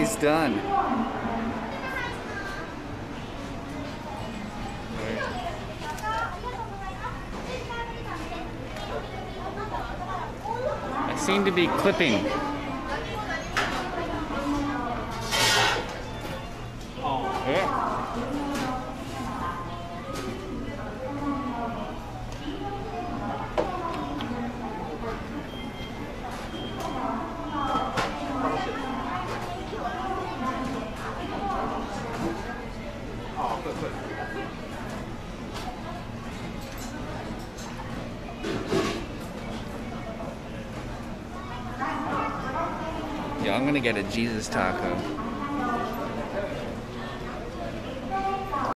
he's done. I seem to be clipping. Oh, yeah. Yeah, I'm gonna get a Jesus taco.